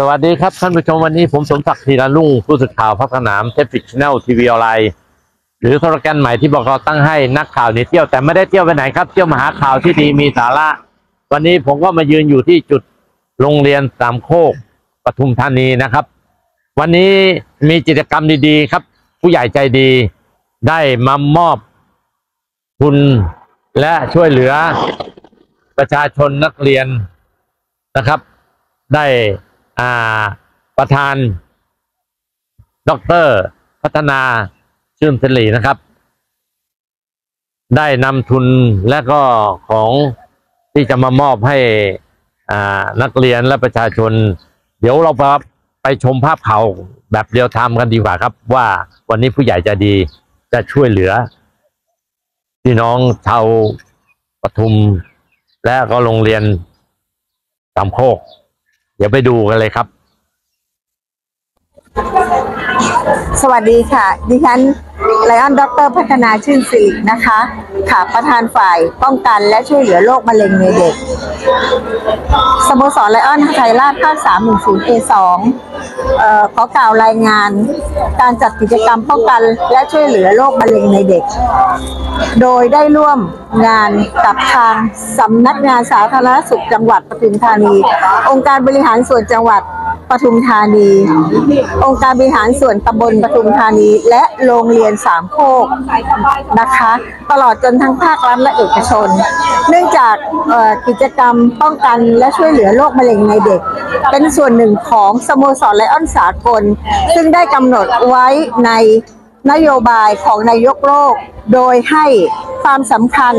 สวัสดีครับท่านผู้ชมวันนี้ผมสมศักดิ์ธีรลุ่งผู้สื่อข่าวภาคสนาม Traffic Channel TV ออนไลน์หรือโปรแกรมใหม่ที่บก.เราตั้งให้นักข่าวนี่เที่ยวแต่ไม่ได้เที่ยวไปไหนครับเที่ยวมาหาข่าวที่ดีมีสาระ วันนี้ผมก็มายืนอยู่ที่จุดโรงเรียนสามโคกปทุมธานีนะครับ วันนี้มีกิจกรรมดีๆ ครับ ผู้ใหญ่ใจดีได้มามอบทุนและช่วยเหลือประชาชนนักเรียนนะครับ ได้ ประธานดอกเตอรพัฒนาชื่นสิรินะครับ ได้นำทุนและก็ของที่จะมามอบให้นักเรียนและประชาชน เดี๋ยวเราไปชมภาพข่าแบบเรียวไทม์กันดีกว่าครับ ว่าวันนี้ผู้ใหญ่จะดีจะช่วยเหลือ พี่น้องชาวปทุม และก็โรงเรียนสามโคก เดี๋ยวไปดูกันเลยครับ สวัสดีค่ะ ดิฉันไลออนด็อกเตอร์พัฒนาชื่นศิรินะคะ ค่ะประธานฝ่ายป้องกันและช่วยเหลือโรคมะเร็งในเด็ก สโมสรไลออนไทยราชภาค310 A2 เอ่อขอกล่าวรายงาน การจัดกิจกรรมป้องกันและช่วยเหลือโรคมะเร็งในเด็ก โดยได้ร่วมงานกับทางสำนักงานสาธารณสุขจังหวัดปทุมธานี องค์การบริหารส่วนจังหวัด ปทุมธานี องค์การบริหารส่วนตำบลปทุมธานี และโรงเรียนสามโคกนะคะ ตลอดจนทั้งภาครัฐและเอกชน เนื่องจากกิจกรรมป้องกันและช่วยเหลือโรคมะเร็งในเด็ก เป็นส่วนหนึ่งของสโมสรไลออนสากล ซึ่งได้กำหนดไว้ในนโยบายของนายกโลก โดยให้ความสำคัญ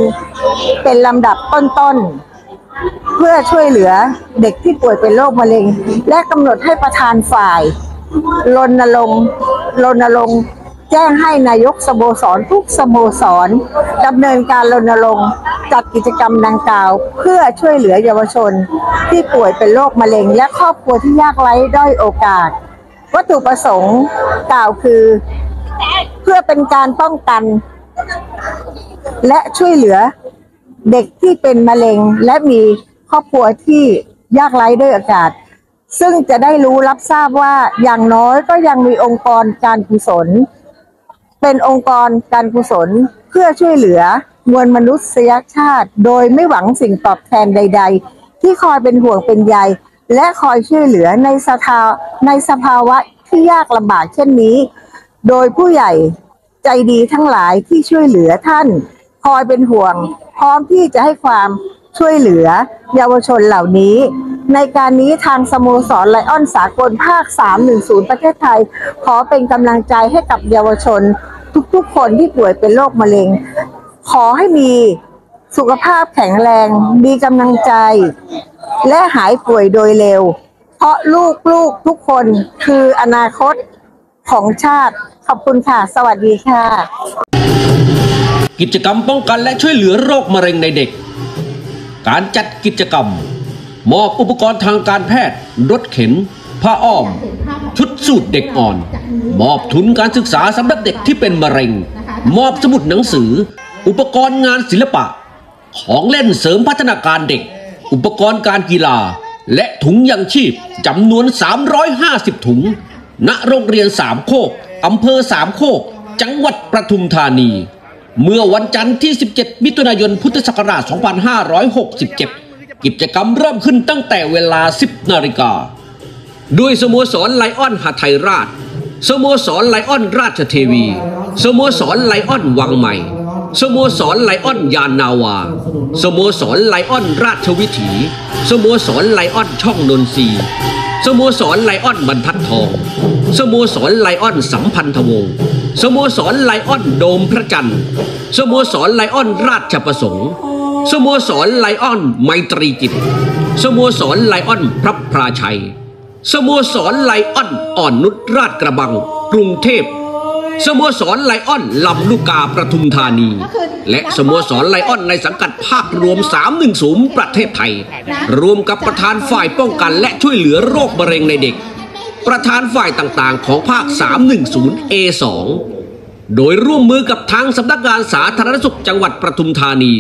เป็นลำดับต้นๆ เพื่อช่วยเหลือเด็กที่ป่วยเป็นโรคมะเร็ง และกำหนดให้ประธานฝ่ายรณรงค์รณรงค์แจ้งให้นายกสโมสรทุกสโมสรดำเนินการรณรงค์จัดกิจกรรมดังกล่าว เพื่อช่วยเหลือเยาวชน ที่ป่วยเป็นโรคมะเร็ง และครอบครัวที่ยากไร้ด้อยโอกาส วัตถุประสงค์กล่าวคือ เพื่อเป็นการป้องกัน และช่วยเหลือ เด็กที่เป็นมะเร็งและมีครอบครัวที่ยากไร้ด้วยโอกาสซึ่งจะได้รู้รับทราบว่าอย่างน้อยก็ยังมีองค์กรการกุศล เป็นองค์กรการกุศลเพื่อช่วยเหลือมวลมนุษยชาติ โดยไม่หวังสิ่งตอบแทนใด ๆ ที่คอยเป็นห่วงเป็นใยและคอยช่วยเหลือในสภาในสภาวะที่ยากลำบากเช่นนี้ โดยผู้ใหญ่ใจดีทั้งหลายที่ช่วยเหลือท่าน คอยเป็นห่วง พร้อมที่จะให้ความช่วยเหลือเยาวชนเหล่านี้ ในการนี้ทางสโมสรไลออนสากลภาค 310 ประเทศไทย ขอเป็นกำลังใจให้กับเยาวชน ทุกๆ คนที่ป่วยเป็นโรคมะเร็ง ขอให้มีสุขภาพแข็งแรง มีกำลังใจ และหายป่วยโดยเร็ว เพราะลูกๆทุกคนคืออนาคตของชาติ ขอบคุณค่ะ สวัสดีค่ะ กิจกรรมป้องกันและช่วยเหลือโรคมะเร็งในเด็ก การจัดกิจกรรม มอบอุปกรณ์ทางการแพทย์ รถเข็น ผ้าอ้อม ชุดสูตรเด็กอ่อน มอบทุนการศึกษาสำหรับเด็กที่เป็นมะเร็ง มอบสมุดหนังสือ อุปกรณ์งานศิลปะ ของเล่นเสริมพัฒนาการเด็ก อุปกรณ์การกีฬา และถุงยังชีพจำนวน 350 ถุง ณ โรงเรียนสามโคกอำเภอสามโคก จังหวัดประทุมธานี เมื่อวันจันทร์ที่ 17 มิถุนายน พุทธศักราช 2567 กิจกรรมเริ่มขึ้นตั้งแต่เวลา 10 นาฬิกา ด้วยสโมสรไลออนหาไทยราช สโมสรไลออนราชเทวี สโมสรไลออนวังใหม่ สโมสรไลออนยานนาวา สโมสรไลออนราชวิถี สโมสรไลออนช่องนนทรี สโมสรไลออนบรรทัดทอง สโมสรไลออนสัมพันธวงศ์ สโมสรไลออนโดมพระจันทร์ สโมสรไลออนราชประสงค์ สโมสรไลออนไมตรีจิต สโมสรไลออนพระพราชัย สโมสรไลออนอ่อนนุชราชกระบัง กรุงเทพ สโมสรไลออนลำลูกกาประทุมธานี และสโมสรไลออนในสังกัดภาครวม 310ประเทศไทย รวมกับประธานฝ่ายป้องกันและช่วยเหลือโรคมะเร็งในเด็ก ประธานฝ่ายต่างๆ ของภาค 310 A2 โดยร่วมมือกับทางสำนักงานสาธารณสุขจังหวัดประทุมธานี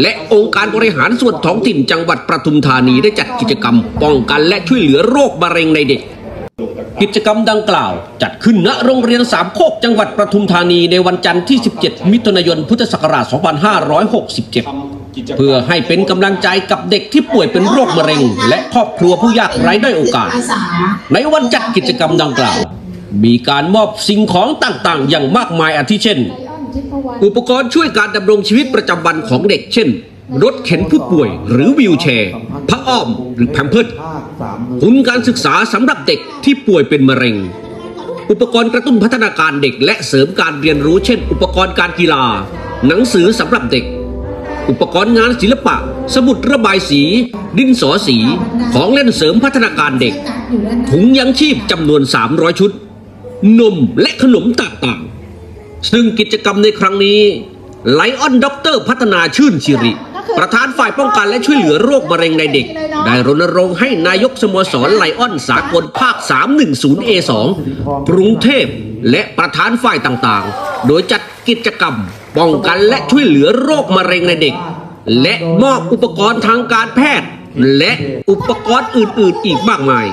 และองค์การบริหารส่วนท้องถิ่นจังหวัดประทุมธานีได้จัดกิจกรรม ป้องกันและช่วยเหลือโรคมะเร็งในเด็ก กิจกรรมดังกล่าว จัดขึ้นณโรงเรียนสามโคกจังหวัดปทุมธานีในวันจันทร์ที่ 17 มิถุนายนพุทธศักราช 2567 เพื่อให้เป็นกำลังใจกับเด็กที่ป่วยเป็นโรคมะเร็ง และครอบครัวผู้ยากไร้ด้อยโอกาส ในวันจัดกิจกรรมดังกล่าว มีการมอบสิ่งของต่างๆ อย่างมากมายอาทิเช่น อุปกรณ์ช่วยการดำรงชีวิตประจำวันของเด็กเช่น รถเข็นผู้ป่วยหรือวีลแชร์ผ้าอ้อมหรือแพมเพิร์ดทุนการศึกษาสำหรับเด็กที่ป่วยเป็นมะเร็ง อุปกรณ์กระตุ้นพัฒนาการเด็กและเสริมการเรียนรู้เช่น อุปกรณ์การกีฬา หนังสือสำหรับเด็ก อุปกรณ์งานศิลปะ สมุดระบายสี ดินสอสี ของเล่นเสริมพัฒนาการเด็ก ถุงยังชีพจำนวน 300 ชุด นมและขนมต่างๆซึ่งกิจกรรมในครั้งนี้ไลออนด็อกเตอร์พัฒนาชื่นศิริ ประธานฝ่ายป้องกันและช่วยเหลือโรคมะเร็งในเด็ก ได้รณรงค์ให้นายกสโมสรไลออนสากลภาค 310A2 กรุงเทพและประธานฝ่ายต่างๆ โดยจัดกิจกรรม ป้องกันและช่วยเหลือโรคมะเร็งในเด็ก และมอบอุปกรณ์ทางการแพทย์ และอุปกรณ์อื่นๆ อีกมากมาย